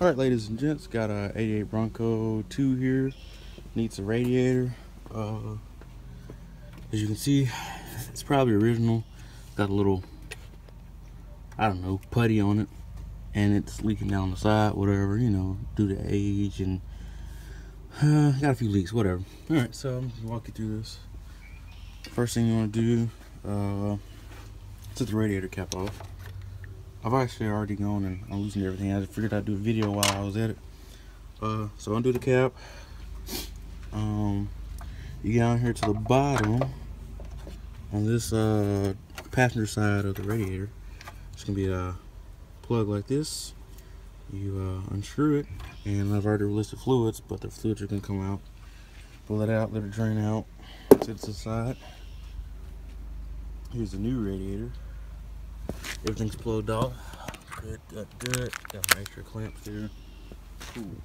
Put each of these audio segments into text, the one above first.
All right, ladies and gents, got a 88 Bronco 2 here. Needs a radiator. Uh, as you can see, it's probably original. Got a little, I don't know, putty on it. And it's leaking down the side, whatever, you know, due to age and uh, got a few leaks, whatever. All right, so I'm gonna walk you through this. First thing you want to do, uh, take the radiator cap off. I've actually already gone and I'm losing everything. I figured I'd do a video while I was at it. Uh, so undo the cap. Um, you get down here to the bottom on this uh, passenger side of the radiator. It's gonna be a plug like this. You uh, unscrew it, and I've already released the fluids, but the fluids are gonna come out. Pull it out, let it drain out. Set it to the side. Here's the new radiator. Everything's plugged off. Good, good, good. Got my extra clamps there. Cool.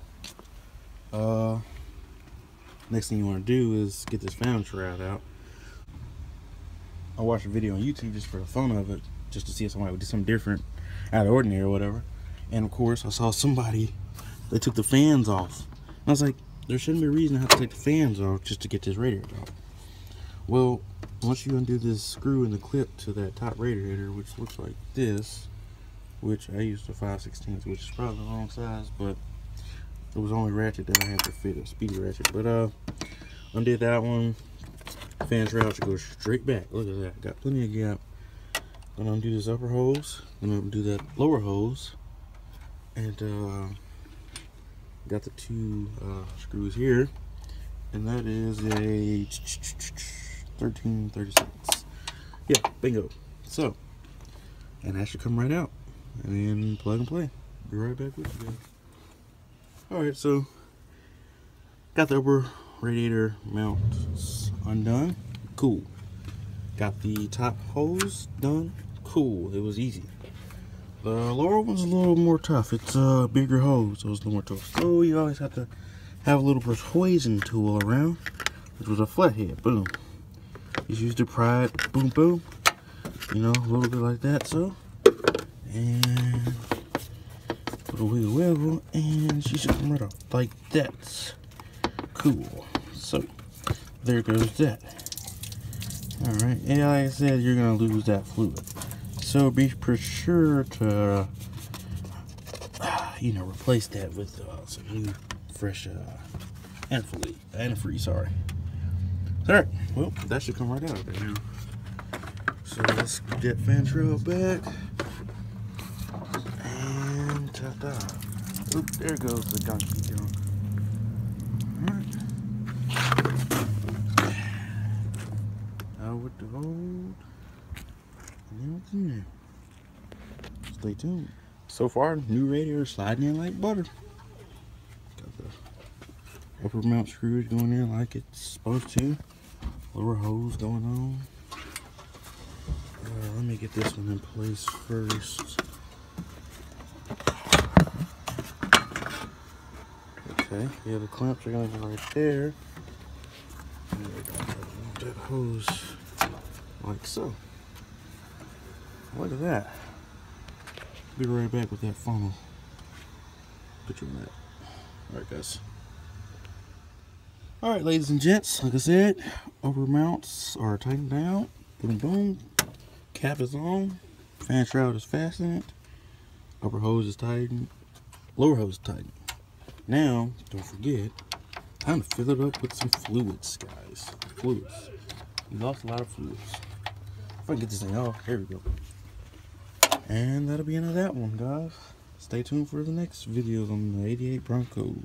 Uh, next thing you want to do is get this fan shroud out. I watched a video on YouTube just for the fun of it, just to see if somebody would do something different, out of ordinary or whatever. And of course, I saw somebody they took the fans off. And I was like, there shouldn't be a reason to have to take the fans off just to get this radiator out. Well, once you undo this screw in the clip to that top radiator, which looks like this, which I used a 5 16 which is probably the wrong size, but it was only ratchet that I had to fit a speedy ratchet. But uh, undid that one. Fan shroud should go straight back. Look at that. Got plenty of gap. Gonna undo this upper hose. Gonna undo that lower hose. And uh, got the two uh, screws here. And that is a 1336. Yeah, bingo. So, and that should come right out. And then plug and play. Be right back with you guys. Alright, so got the upper radiator mounts undone. Cool. Got the top hose done. Cool. It was easy. The lower one's a little more tough. It's a bigger hose, so it's a little more tough. So you always have to have a little persuasion tool around, which was a flathead. Boom. Just use pry it. Boom, boom. You know, a little bit like that. So, and put a wiggle wiggle, and she should come right off like that. Cool. So, there goes that. Alright, and like I said, you're going to lose that fluid. So be for sure to, uh, you know, replace that with uh, some new, fresh uh, antifreeze. Antifreeze, sorry. Alright, well, that should come right out now. So let's get fan trail back. And ta-da. Oop, there goes the donkey junk. Alright. Now with the hold. There. Stay tuned. So far, new radiator sliding in like butter. Got the upper mount screws going in like it's supposed to. Lower hose going on. Uh, let me get this one in place first. Okay, yeah, the clamps are gonna go right there. And we're gonna move that hose like so. Look at that. Be right back with that funnel. Picture on that. Alright guys. Alright ladies and gents, like I said, upper mounts are tightened down. Boom boom. Cap is on. Fan shroud is fastened. Upper hose is tightened. Lower hose is tightened. Now, don't forget, time to fill it up with some fluids, guys. Fluids. We lost a lot of fluids. If I can get this thing off, here we go. And that'll be end of that one, guys. Stay tuned for the next videos on the 88 Bronco.